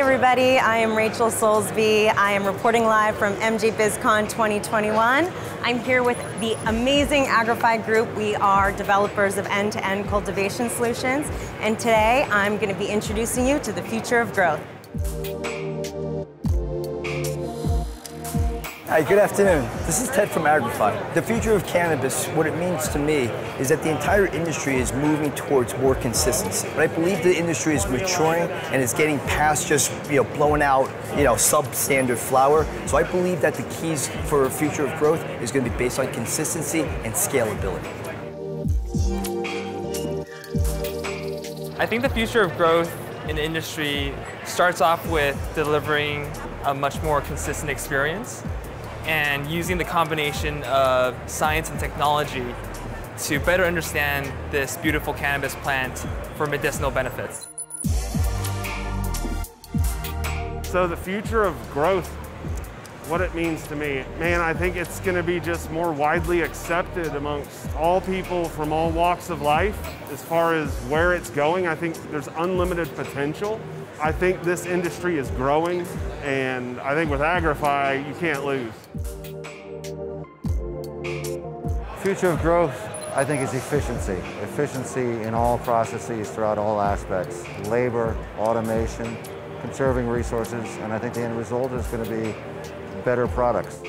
everybody. I am Rachel Soulsby. I am reporting live from MJ BizCon 2021. I'm here with the amazing Agrify Group. We are developers of end-to-end -end cultivation solutions. And today, I'm going to be introducing you to the future of growth. Hi, good afternoon. This is Ted from Agrify. The future of cannabis, what it means to me, is that the entire industry is moving towards more consistency. But I believe the industry is maturing and it's getting past just you know blowing out you know substandard flower. So I believe that the keys for a future of growth is going to be based on consistency and scalability. I think the future of growth in the industry starts off with delivering a much more consistent experience and using the combination of science and technology to better understand this beautiful cannabis plant for medicinal benefits. So the future of growth, what it means to me, man, I think it's gonna be just more widely accepted amongst all people from all walks of life. As far as where it's going, I think there's unlimited potential. I think this industry is growing, and I think with Agrify, you can't lose. Future of growth, I think, is efficiency. Efficiency in all processes throughout all aspects. Labor, automation, conserving resources, and I think the end result is going to be better products.